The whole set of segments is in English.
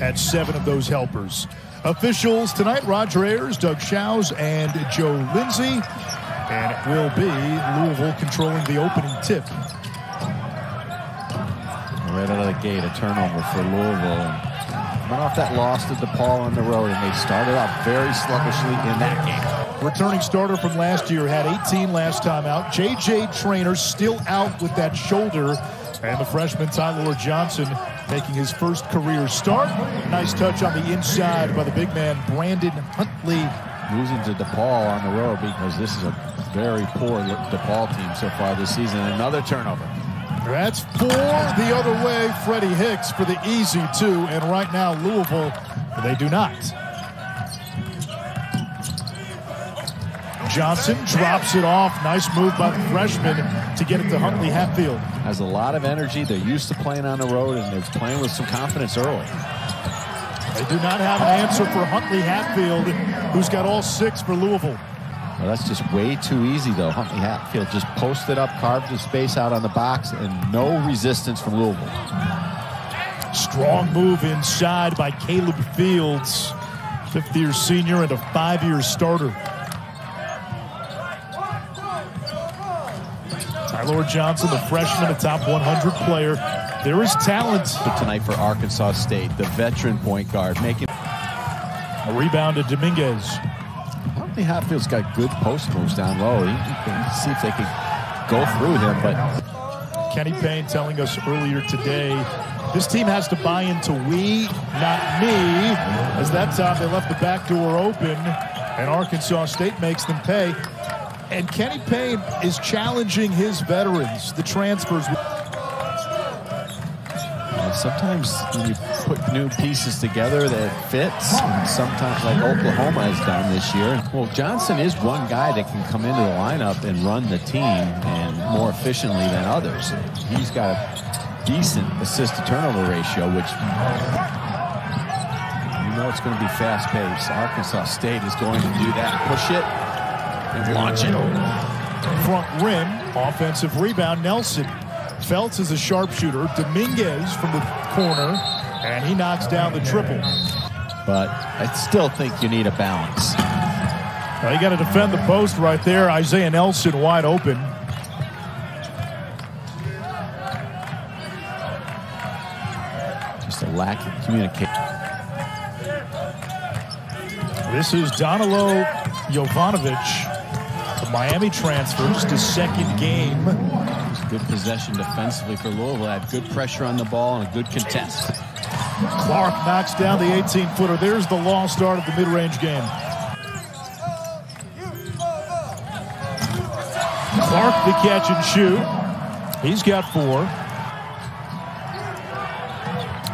had seven of those helpers. Officials tonight, Roger Ayers, Doug Shows, and Joe Lindsay. And it will be Louisville controlling the opening tip. Right out of the gate, a turnover for Louisville. And went off that loss to DePaul on the road, and they started off very sluggishly in that game. Returning starter from last year had 18 last time out. J.J. Traynor still out with that shoulder. And the freshman Ty-Laur Johnson making his first career start. Nice touch on the inside by the big man, Brandon Huntley. Losing to DePaul on the road because this is a very poor DePaul team so far this season. Another turnover. That's four the other way. Freddie Hicks for the easy two. And right now, Louisville, they do not. Johnson drops it off. Nice move by the freshman to get it to Huntley Hatfield. Has a lot of energy. They're used to playing on the road, and they're playing with some confidence early. They do not have an answer for Huntley Hatfield, who's got all six for Louisville. Well, that's just way too easy, though. Huntley Hatfield just posted up, carved his space out on the box, and no resistance from Louisville. Strong move inside by Caleb Fields, fifth-year senior and a five-year starter. Ty-Laur Johnson, the freshman, a top 100 player. There is talent. Tonight for Arkansas State, the veteran point guard, making a rebound to Dominguez. Huntley Hatfield's got good post moves down low. You can see if they can go through him, but Kenny Payne telling us earlier today this team has to buy into we, not me. As that time they left the back door open, and Arkansas State makes them pay. And Kenny Payne is challenging his veterans, the transfers. Sometimes when you put new pieces together that fits, sometimes like Oklahoma has done this year. Well, Johnson is one guy that can come into the lineup and run the team and more efficiently than others. He's got a decent assist to turnover ratio, which you know it's going to be fast paced. Arkansas State is going to do that. Push it and launch it. Front rim, offensive rebound, Nelson. Felts is a sharpshooter. Dominguez from the corner, and he knocks down the triple. But I still think you need a balance. Well, you got to defend the post right there. Isaiah Nelson wide open. Just a lack of communication. This is Danilo Jovanovic, the Miami transfer, just his second game. Good possession defensively for Louisville. Had good pressure on the ball and a good contest. Clark knocks down the 18-footer. There's the long start of the mid-range game. Clark the catch and shoot. He's got four.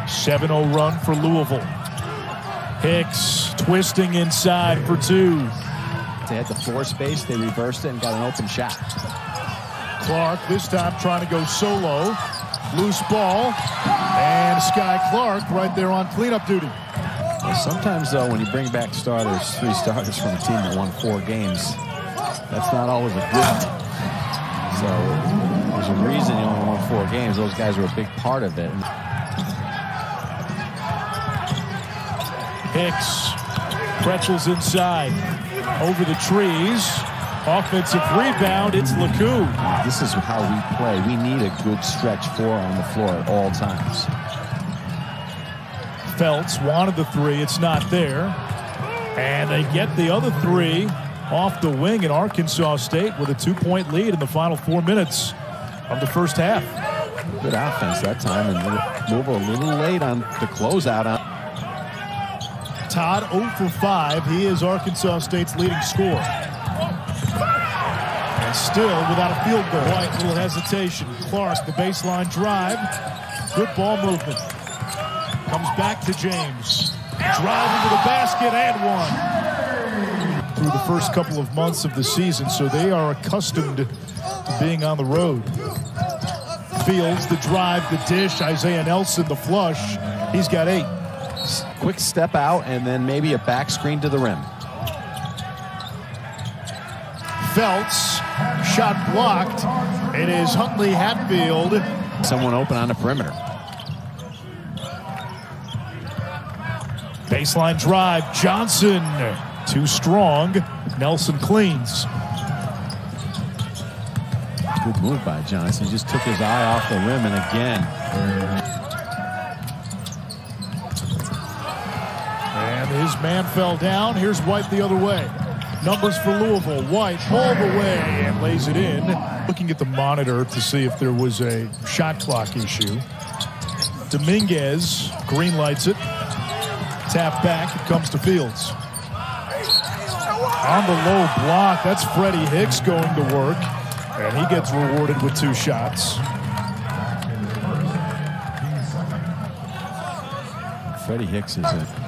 7-0 run for Louisville. Hicks twisting inside for two. They had the floor space. They reversed it and got an open shot. Clark this time trying to go solo. Loose ball. And Skyy Clark right there on cleanup duty. Well, sometimes, though, when you bring back starters, three starters from a team that won four games, that's not always a good thing. So there's a reason you only won four games. Those guys were a big part of it. Hicks. Pretzels inside. Over the trees. Offensive rebound. It's Lickou. This is how we play. We need a good stretch four on the floor at all times. Felts wanted the three. It's not there. And they get the other three off the wing in Arkansas State with a two-point lead in the final four minutes of the first half. Good offense that time, and Louisville a little late on the closeout. On Todd 0 for 5. He is Arkansas State's leading scorer. And still without a field goal. White little hesitation. Clark, the baseline drive. Good ball movement. Comes back to James. Drive into the basket and one. Through the first couple of months of the season, so they are accustomed to being on the road. Fields, the drive, the dish. Isaiah Nelson, the flush. He's got eight. Quick step out and then maybe a back screen to the rim. Felts, shot blocked. It is Huntley Hatfield. Someone open on the perimeter. Baseline drive. Johnson too strong. Nelson cleans. Good move by Johnson. He just took his eye off the rim and again. And his man fell down. Here's White the other way. Numbers for Louisville. White all the way and lays it in. Looking at the monitor to see if there was a shot clock issue. Dominguez green lights it. Tap back. It comes to Fields. On the low block. That's Freddie Hicks going to work. And he gets rewarded with two shots. Freddie Hicks is a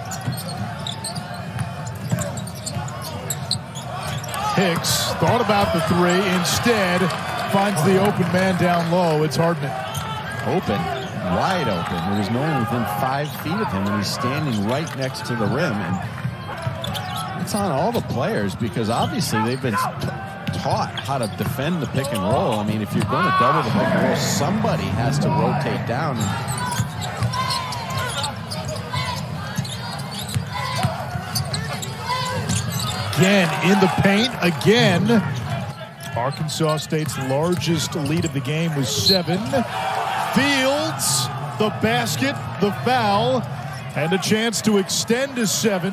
Hicks thought about the three. Instead, finds the open man down low. It's Hardman. open, wide open. There was no one within five feet of him, and he's standing right next to the rim. And it's on all the players because obviously they've been taught how to defend the pick and roll. I mean, if you're going to double the pick and roll, somebody has to rotate down. Again in the paint. Again. Arkansas State's largest lead of the game was seven. Fields, the basket, the foul, and a chance to extend to seven.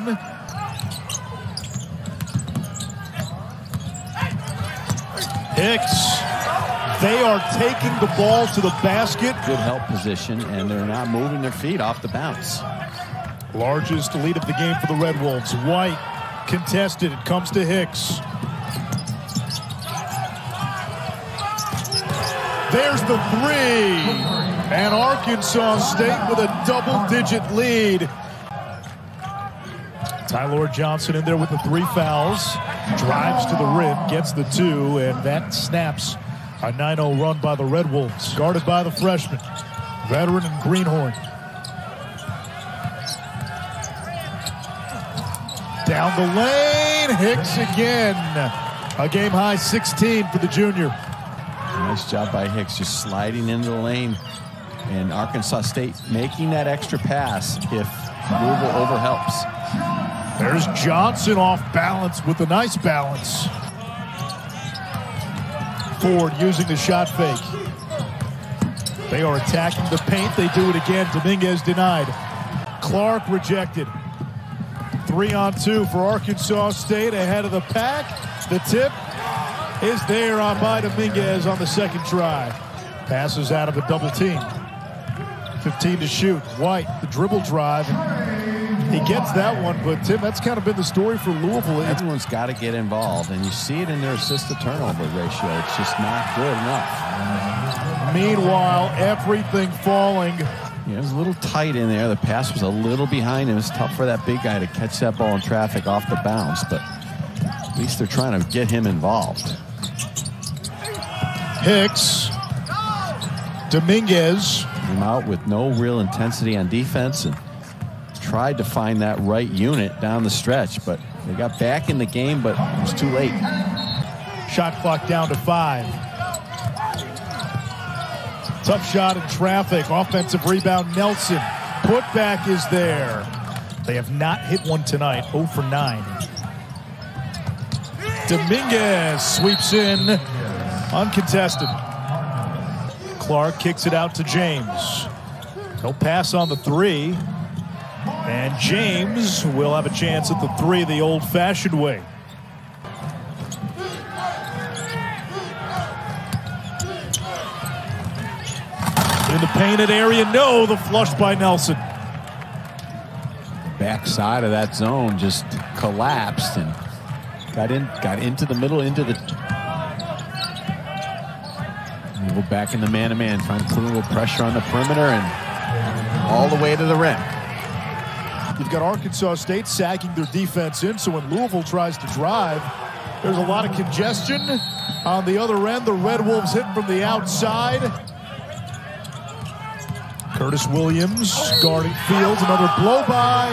Hicks. They are taking the ball to the basket. Good help position, and they're not moving their feet off the bounce. Largest lead of the game for the Red Wolves. White contested. It comes to Hicks. There's the three. And Arkansas State with a double-digit lead. Ty-Laur Johnson in there with the three fouls. Drives to the rim, gets the two, and that snaps a 9-0 run by the Red Wolves. Guarded by the freshman, veteran and Greenhorn. Down the lane, Hicks again. A game high 16 for the junior. Nice job by Hicks, just sliding into the lane. And Arkansas State making that extra pass if Louisville overhelps. There's Johnson off balance with a nice balance. Ford using the shot fake. They are attacking the paint. They do it again. Dominguez denied. Clark rejected. Three on two for Arkansas State ahead of the pack. The tip is there on by Dominguez on the second try. Passes out of a double team. 15 to shoot. White, the dribble drive. He gets that one, but Tim, that's kind of been the story for Louisville. Everyone's got to get involved, and you see it in their assist to turnover ratio. It's just not good enough. Meanwhile, everything falling. Yeah, it was a little tight in there. The pass was a little behind him. It's tough for that big guy to catch that ball in traffic off the bounce, but at least they're trying to get him involved. Hicks, Dominguez, Came out with no real intensity on defense and tried to find that right unit down the stretch, but they got back in the game, but it was too late. shot clock down to five. Tough shot in traffic. Offensive rebound, Nelson. Putback is there. They have not hit one tonight. 0 for 9. Dominguez sweeps in, uncontested. Clark kicks it out to James. He'll pass on the three. And James will have a chance at the three the old fashioned way. In the painted area, no, the flush by Nelson. Backside of that zone just collapsed and got in, got into the middle, into the. And Go back in the man-to-man, trying to put a little pressure on the perimeter and all the way to the rim. You've got Arkansas State sagging their defense in, so when Louisville tries to drive, there's a lot of congestion. On the other end, the Red Wolves hit from the outside. Curtis Williams guarding Fields, another blow by,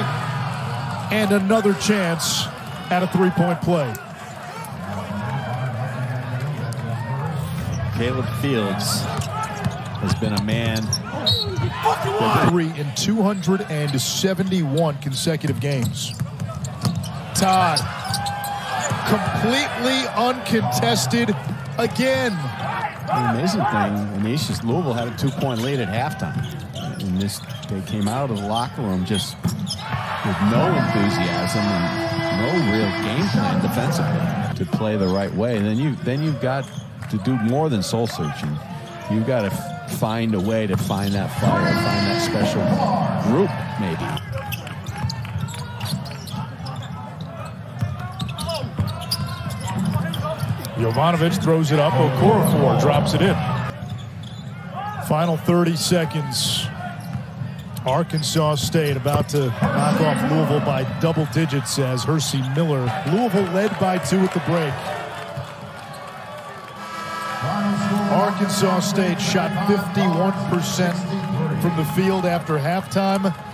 and another chance at a three point play. Caleb Fields has been a man for Three in 271 consecutive games. Todd, completely uncontested again. The amazing thing, Anish, is Louisville had a two-point lead at halftime. And this, they came out of the locker room just with no enthusiasm and no real game plan defensively to play the right way. And then you then you've got to do more than soul searching. You've got to find a way to find that fire, find that special group, maybe. Jovanovic throws it up. Okorafor drops it in. Final 30 seconds. Arkansas State about to knock off Louisville by double digits as Hercy Miller. Louisville led by two at the break. Arkansas State shot 51% from the field after halftime.